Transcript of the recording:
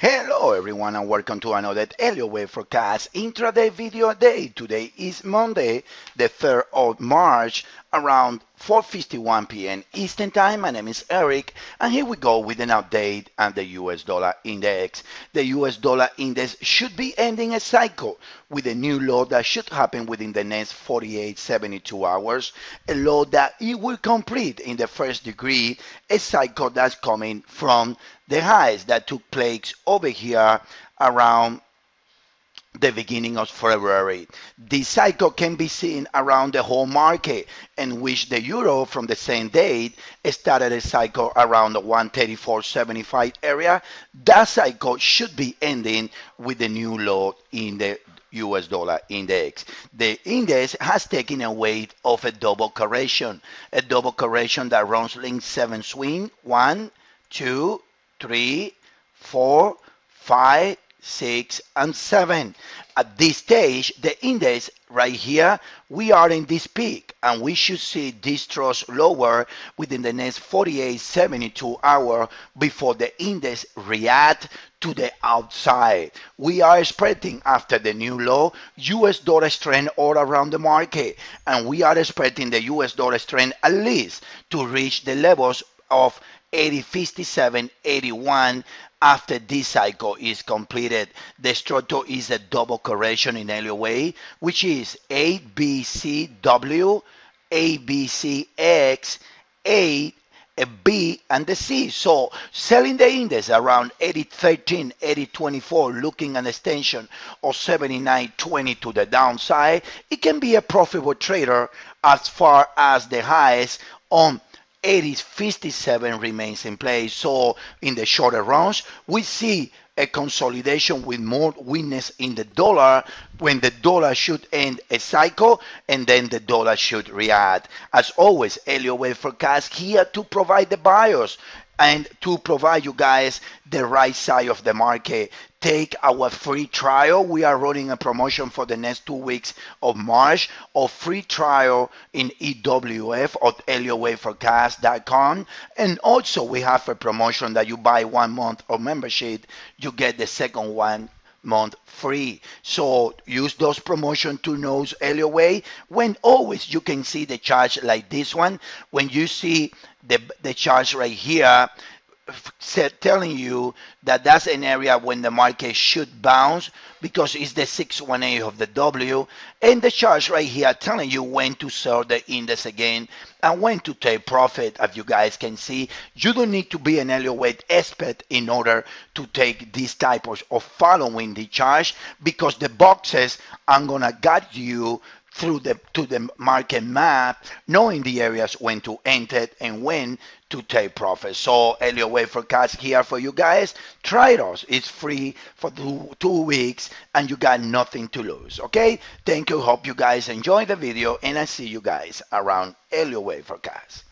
Hello everyone and welcome to another Wave Forecast intraday video day. Today is Monday, the 3rd of March, around 4.51 p.m. Eastern Time. My name is Eric and here we go with an update on the US dollar index. The US dollar index should be ending a cycle with a new low that should happen within the next 48, 72 hours. A low that it will complete in the first degree, a cycle that's coming from the highs that took place over here around the beginning of February. This cycle can be seen around the whole market, in which the euro from the same date started a cycle around the 134.75 area. That cycle should be ending with the new low in the US dollar index. The index has taken a weight of a double correction, a double correction that runs link seven swing, one, two, three, four, five, six, and seven. At this stage, the index right here, we are in this peak and we should see this trust lower within the next 48, 72 hours before the index react to the outside. We are expecting after the new low, US dollar strength all around the market and we are expecting the US dollar strength at least to reach the levels of 80, 57, 81 after this cycle is completed. The structure is a double correction in LOA, which is ABCW, ABCX, A, a B and the C. So selling the index around 8013, 8024, looking an extension of 7920 to the downside, it can be a profitable trader as far as the highs on 8057 remains in place. So in the shorter runs, we see a consolidation with more weakness in the dollar when the dollar should end a cycle and then the dollar should react. As always, Elliott Wave Forecast here to provide the buyers and to provide you guys the right side of the market. Take our free trial. We are running a promotion for the next two weeks of March of free trial in EWF at ElliottWaveForecast.com. And also we have a promotion that you buy one month of membership, you get the second one month free. So use those promotion to knows Elliott Wave when always you can see the charge like this one. When you see the, the charge right here, said, telling you that that's an area when the market should bounce because it's the 618 of the W. And the charts right here telling you when to sell the index again and when to take profit as you guys can see. You don't need to be an Elliott expert in order to take this type of, of following the charge because the boxes are gonna guide you through the to the market map, knowing the areas when to enter and when to take profit. So Elliott Wave Forecast here for you guys. Try it out. It's free for two, two weeks and you got nothing to lose. Okay? Thank you. Hope you guys enjoy the video and I see you guys around Elliott Wave Forecast.